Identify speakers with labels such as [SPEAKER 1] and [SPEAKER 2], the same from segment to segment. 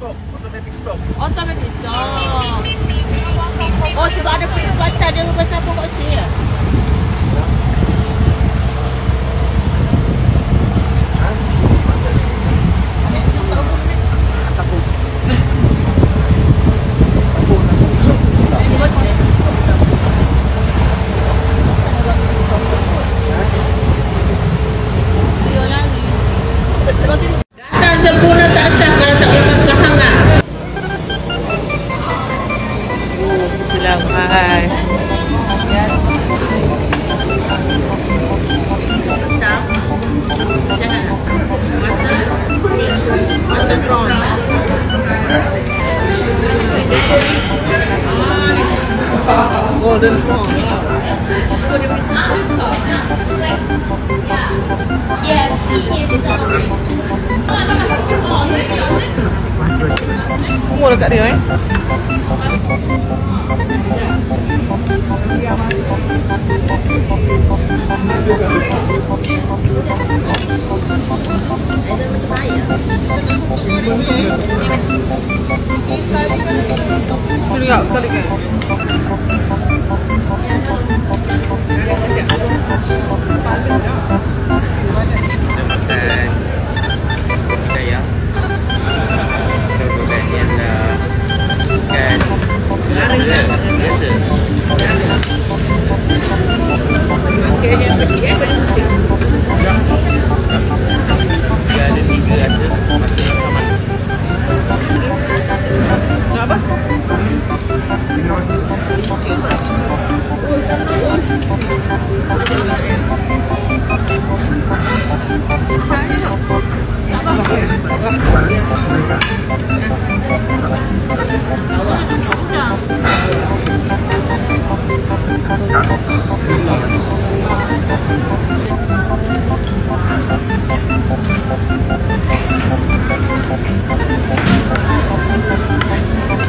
[SPEAKER 1] stop, automatic stop.
[SPEAKER 2] Automatic stop. Oh sebab ada perubatan dia siapa kat sini ya? lần mọi người Golden corn. Golden corn. Mua được cả
[SPEAKER 3] điều ấy. Dia eh. Itu juga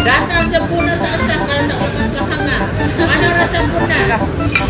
[SPEAKER 2] Datang sempurna tak sah kalau tak lakukan kehangat. Mana orang sempurna?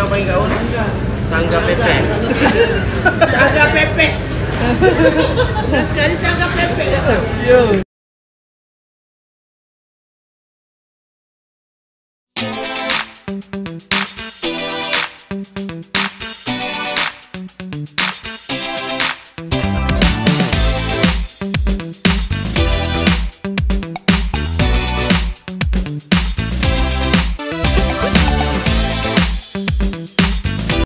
[SPEAKER 4] yang paling gaul? Sangga Pepe.
[SPEAKER 2] Sangga Pepe. Sekali Sangga Pepe.
[SPEAKER 3] Yo.